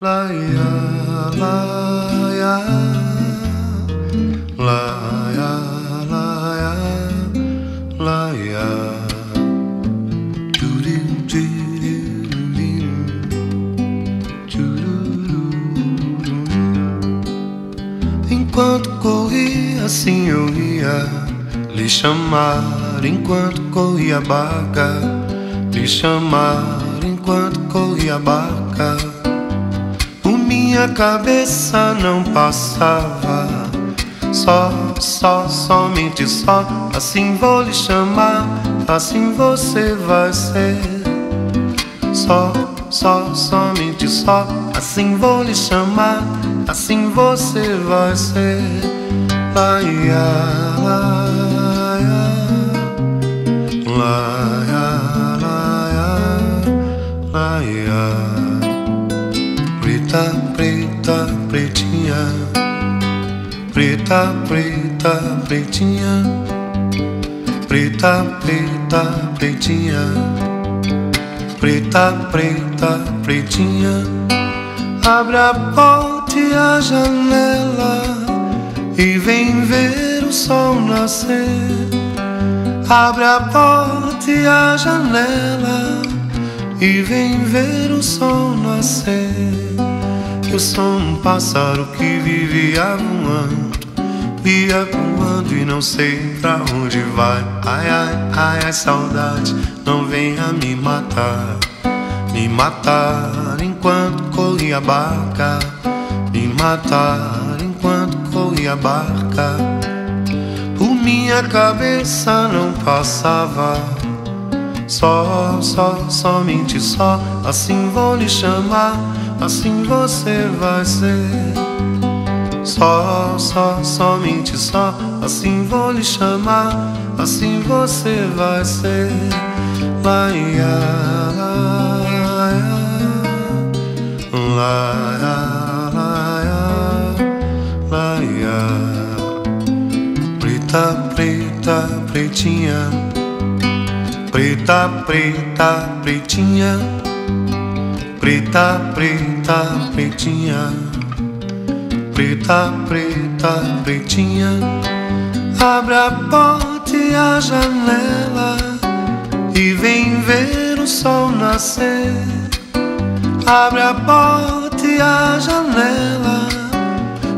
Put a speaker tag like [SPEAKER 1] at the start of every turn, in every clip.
[SPEAKER 1] La ya la ya la ya la ya la ya Enquanto corria assim eu ia lhe chamar. Enquanto corria a barca lhe chamar. Enquanto corria a barca minha cabeça não passava. Só, só, somente só. Assim vou lhe chamar, assim você vai ser. Só, só, somente só. Assim vou lhe chamar, assim você vai ser. Lá, ia, lá, preta, pretinha. Preta, preta, pretinha. Preta, preta, pretinha. Preta, preta, pretinha. Abre a porta e a janela e vem ver o sol nascer. Abre a porta e a janela e vem ver o sol nascer. Eu sou um pássaro que vivia voando, via voando e não sei pra onde vai. Ai, ai, ai, ai, saudade, não venha me matar, me matar enquanto corria a barca, me matar enquanto corria a barca. Por minha cabeça não passava. Só, só, somente só, assim vou lhe chamar assim você vai ser. Só, só, somente só, assim vou lhe chamar, assim você vai ser. Laia, laia, laia, laia. Preta, preta, pretinha, preta, preta, pretinha Preta, preta, pretinha. Preta, preta, pretinha. Abre a porta e a janela e vem ver o sol nascer. Abre a porta e a janela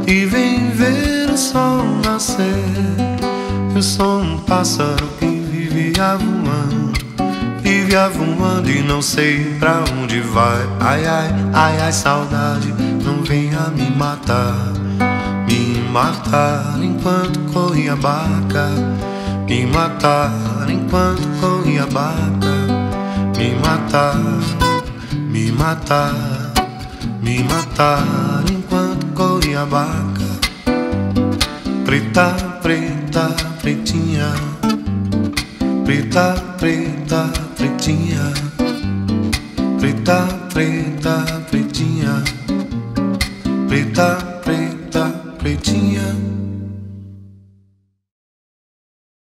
[SPEAKER 1] e vem ver o sol nascer. Eu sou um pássaro que vive voando vivia voando e não sei pra onde vai. Ai, ai, ai, ai, saudade, não venha me matar. Me matar enquanto corria a barca. Me matar enquanto corria a barca. Me matar, me matar, me matar enquanto corria a barca. Preta, preta, pretinha. Preta, preta, pretinha, preta, preta, pretinha, preta, preta, pretinha.